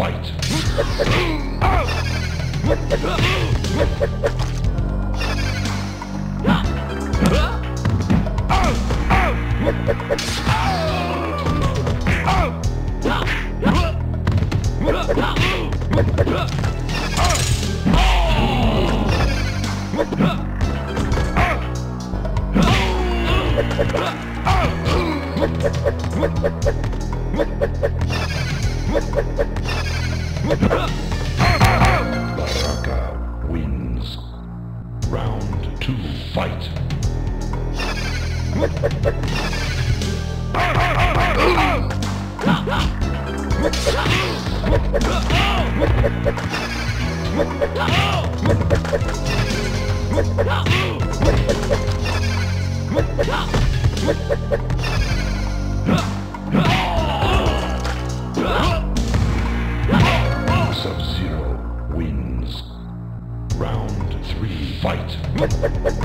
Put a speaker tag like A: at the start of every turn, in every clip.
A: fight. Sub-Zero wins. Round three, fight.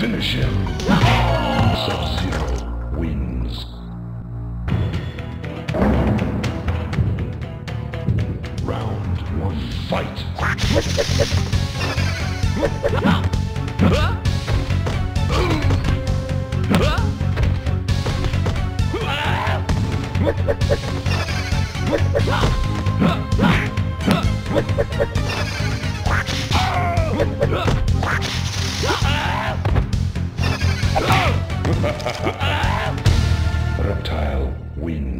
A: Finish him. Sub-Zero wins. Round one, fight. Reptile wins.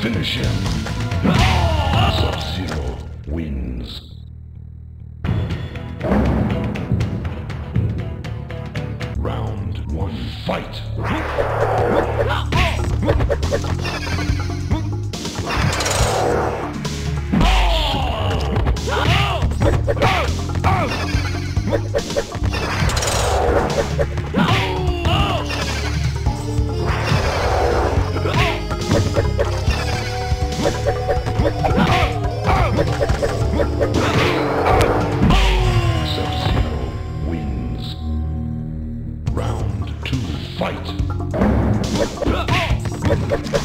A: Finish him. Sub-Zero wins. Round one, fight. Ha ha ha!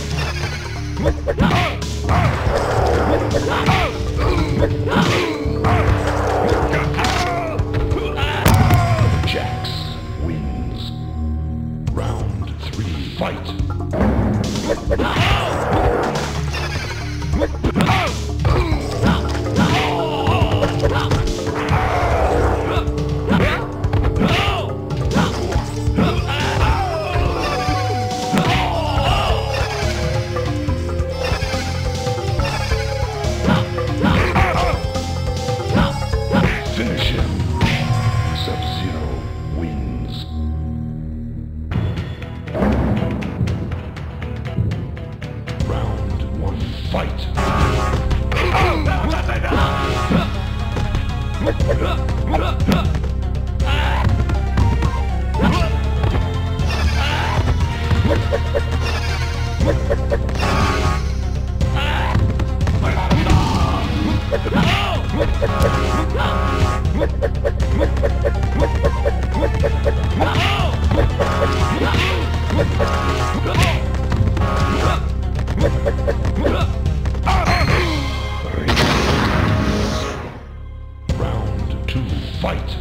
A: fight.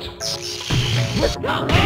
A: Let's go!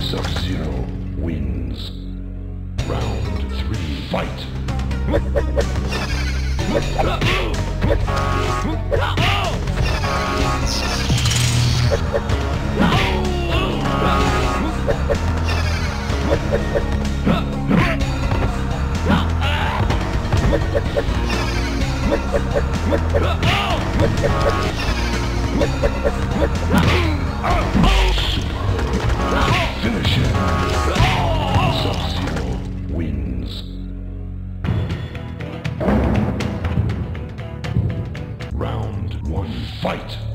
A: Sub-Zero wins. Round three, fight.
B: Oh!
A: fight.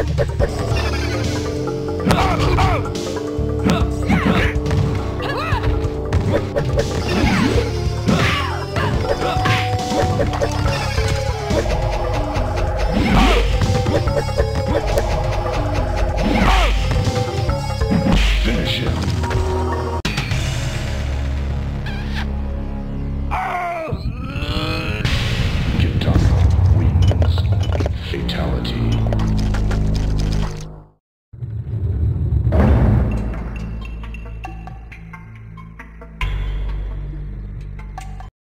A: Oh!